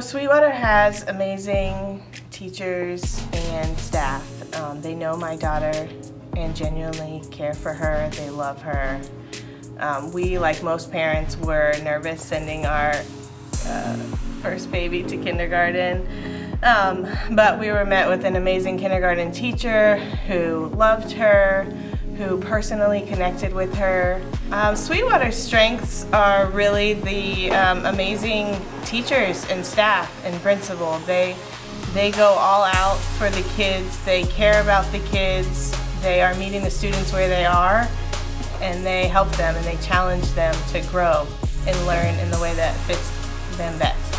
Sweetwater has amazing teachers and staff. Um, they know my daughter and genuinely care for her. They love her. Um, we, like most parents, were nervous sending our uh, first baby to kindergarten. Um, but we were met with an amazing kindergarten teacher who loved her, who personally connected with her. Um, Sweetwater's strengths are really the um, amazing teachers and staff and principal. They, they go all out for the kids, they care about the kids, they are meeting the students where they are, and they help them and they challenge them to grow and learn in the way that fits them best.